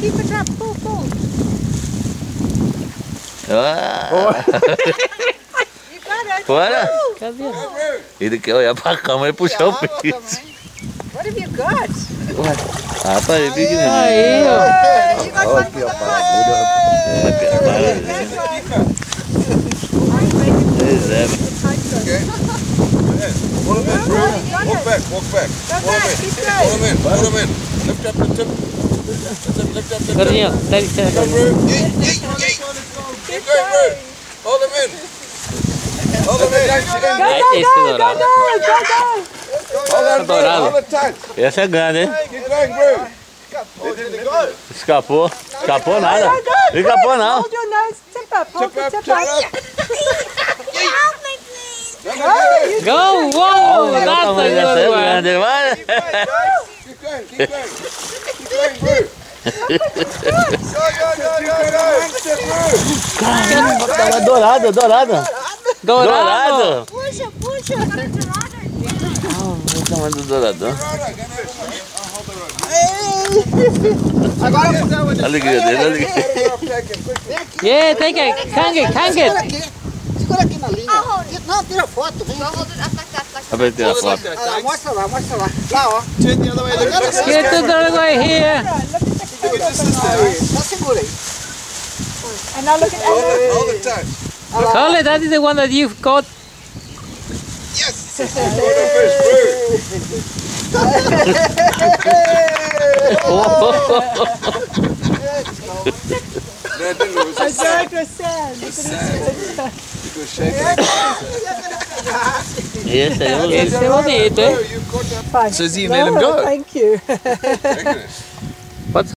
keep it up. Pull, pull. Ah, You got it. Bora. Cadê? Ele quer olhar pra câmera puxar o água peixe. também. What have you got? Ah, para ele pequenininho. Aí, ó. Uh, you got Olha one aqui, for ó, the para pot. agulha. É, para- para- That's right. Pois é. Pull him in, bro. You got Walk it. back, walk back. Go Pull him back. in. Keep Pull going. him in, pull him in. Lift up the tip. Gordinho, deve ser. Hold him in. Hold him in. Esse dourado. Dourado. Essa é grande, hein? Escapou. Escapou nada. Escapou não. Go, wow, that's a good one. Keep going, keep. Caramba, dourada, dourada. Puxa, puxa. Ah, vou tomar do douradão. Agora alegria dele, alegria. Yeah, take it, hang it, hang it. Segura aqui na linha. Não, tira foto. Vem. Aqui. Dá pra tirar foto. Ah, lá, mostra lá, mostra lá. Lá, ó. Get the dog right here. Aí, só segura aí. And now look at Hold it, hold it tight. Carly, that is the one that you've got. Yes. Hold the fish, bro. No, it didn't. It was I just saw it was sad. It was shaking. Esse aí é o Esse é bonito, hein? Bro, you Fine. Says you no, let him go. Thank you. Taking it.